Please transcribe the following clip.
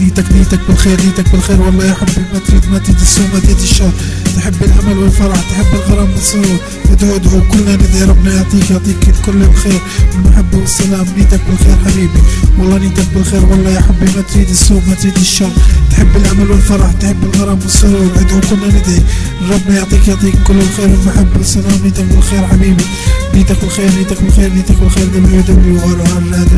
نيتك نيتك بالخير نيتك بالخير. والله يا حبي ما تريد ما تريد السوء ما تريد الشر. تحب الأمل والفرح تحب الغرام والسرور. ادعو ادعو كلنا ندعي ربنا يعطيك يعطيك كل الخير. المحبة والسلام نيتك بالخير حبيبي. والله نيتك بالخير والله يا حبي ما تريد السوء ما تريد الشر. تحب الأمل والفرح تحب الغرام والسرور. ادعو كلنا ندعي ربنا يعطيك يعطيك كل الخير. والمحبة والسلام نيتك بالخير حبيبي. نيتك بالخير نيتك بالخير نيتك بالخير. دبليو دبليو آر آر.